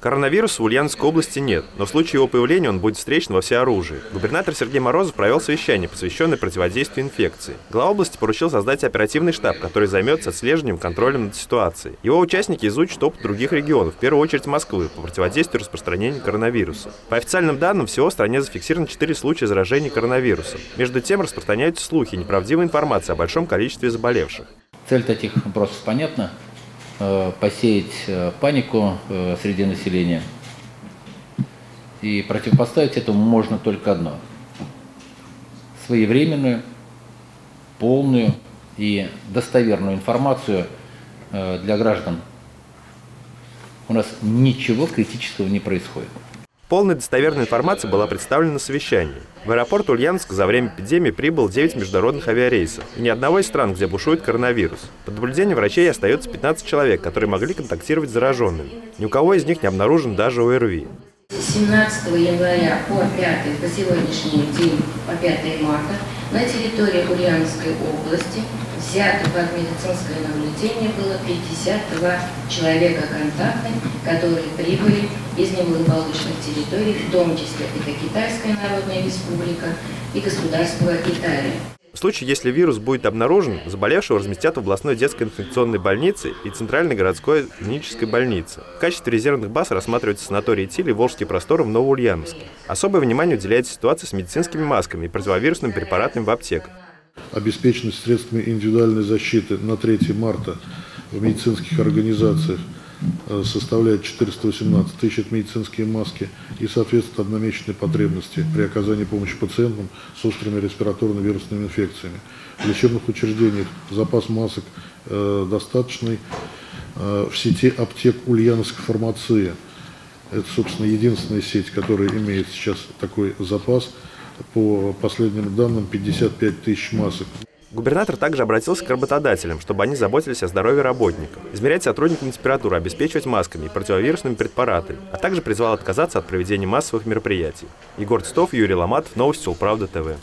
Коронавируса в Ульяновской области нет, но в случае его появления он будет встречен во всеоружии. Губернатор Сергей Морозов провел совещание, посвященное противодействию инфекции. Глава области поручил создать оперативный штаб, который займется отслеживанием контролем над ситуацией. Его участники изучат опыт других регионов, в первую очередь Москвы, по противодействию распространению коронавируса. По официальным данным, всего в стране зафиксировано 4 случая заражения коронавирусом. Между тем распространяются слухи и неправдивая информация о большом количестве заболевших. Цель таких опросов понятна посеять э, панику э, среди населения. И противопоставить этому можно только одно. Своевременную, полную и достоверную информацию для граждан. У нас ничего критического не происходит. Полная достоверная информация была представлена на совещании. В аэропорт Ульяновск за время эпидемии прибыл 9 международных авиарейсов. И ни одного из стран, где бушует коронавирус. Под наблюдением врачей остается 15 человек, которые могли контактировать с зараженными. Ни у кого из них не обнаружен даже ОРВИ. 17 января по 5 по сегодняшний день, по 5 марта, на территории Ульяновской области взято под медицинское наблюдение было 52 человека контактных, которые прибыли из неблагополучных территорий, в том числе это Китайская Народная Республика и государство Италия. В случае, если вирус будет обнаружен, заболевшего разместят в областной детской инфекционной больнице и Центральной городской клинической больнице. В качестве резервных баз рассматриваются санатории Тиль и Волжские просторы в Новоульяновске. Особое внимание уделяется ситуации с медицинскими масками и противовирусными препаратами в аптеках. Обеспеченность средствами индивидуальной защиты на 3 марта в медицинских организациях – составляет 418 тысяч медицинские маски и соответствует одномесячной потребности при оказании помощи пациентам с острыми респираторно-вирусными инфекциями. В лечебных учреждениях запас масок э, достаточный. Э, в сети аптек Ульяновск фармация. Это, собственно, единственная сеть, которая имеет сейчас такой запас. По последним данным, 55 тысяч масок. Губернатор также обратился к работодателям, чтобы они заботились о здоровье работников, измерять сотрудникам температуру, обеспечивать масками и противовирусными препаратами, а также призвал отказаться от проведения массовых мероприятий. Егор Титов, Юрий Ломатов, Новости Улправда ТВ.